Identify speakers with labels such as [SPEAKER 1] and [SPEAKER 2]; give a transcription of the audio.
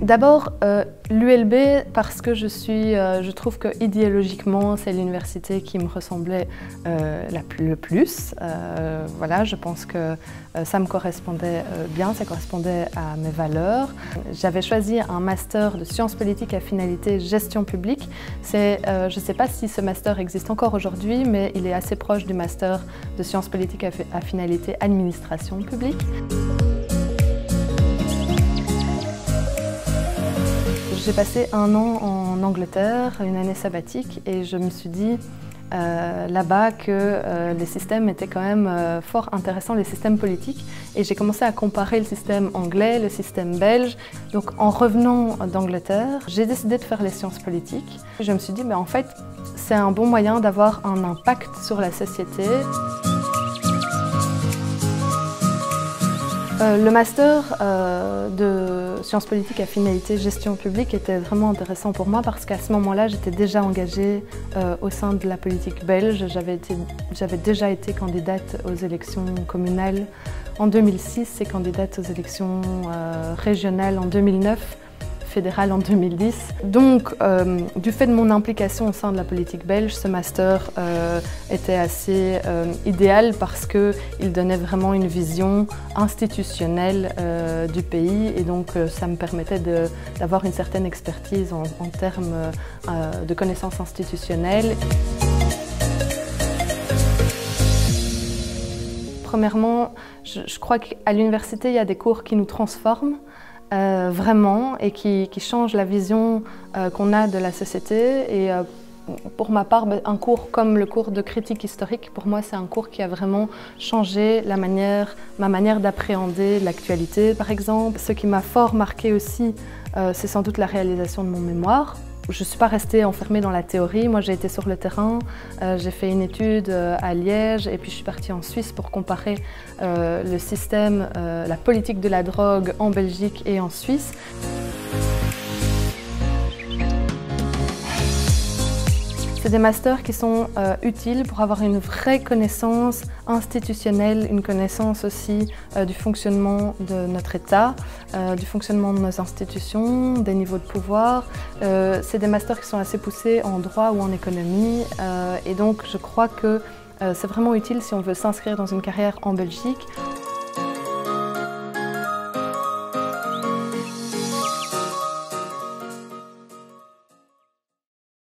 [SPEAKER 1] D'abord, euh, l'ULB parce que je, suis, euh, je trouve que idéologiquement, c'est l'université qui me ressemblait euh, le plus. voilà, je pense que ça me correspondait bien, ça correspondait à mes valeurs. J'avais choisi un master de sciences politiques à finalité gestion publique. je ne sais pas si ce master existe encore aujourd'hui, mais il est assez proche du master de sciences politiques à finalité administration publique. J'ai passé un an en Angleterre, une année sabbatique, et je me suis dit euh, là-bas que euh, les systèmes étaient quand même euh, fort intéressants, les systèmes politiques. Et j'ai commencé à comparer le système anglais, le système belge. Donc en revenant d'Angleterre, j'ai décidé de faire les sciences politiques. Je me suis dit, mais en fait, c'est un bon moyen d'avoir un impact sur la société. Euh, le master euh, de sciences politiques à finalité gestion publique était vraiment intéressant pour moi parce qu'à ce moment-là, j'étais déjà engagée euh, au sein de la politique belge. J'avais déjà été candidate aux élections communales en 2006 et candidate aux élections régionales en 2009 fédérale en 2010. Donc, euh, du fait de mon implication au sein de la politique belge, ce master euh, était assez euh, idéal parce qu'il donnait vraiment une vision institutionnelle du pays et donc ça me permettait d'avoir une certaine expertise en, termes de connaissances institutionnelles. Premièrement, je crois qu'à l'université, il y a des cours qui nous transforment. Euh, vraiment et qui, qui, change la vision euh, qu'on a de la société. Et euh, pour ma part, ben, un cours comme le cours de critique historique, pour moi, c'est un cours qui a vraiment changé la manière, ma manière d'appréhender l'actualité, par exemple. Ce qui m'a fort marqué aussi, c'est sans doute la réalisation de mon mémoire. Je ne suis pas restée enfermée dans la théorie, moi j'ai été sur le terrain, euh, j'ai fait une étude euh, à Liège et puis je suis partie en Suisse pour comparer euh, le système, la politique de la drogue en Belgique et en Suisse. C'est des masters qui sont euh, utiles pour avoir une vraie connaissance institutionnelle, une connaissance aussi euh, du fonctionnement de notre État, euh, du fonctionnement de nos institutions, des niveaux de pouvoir. C'est des masters qui sont assez poussés en droit ou en économie et donc je crois que c'est vraiment utile si on veut s'inscrire dans une carrière en Belgique.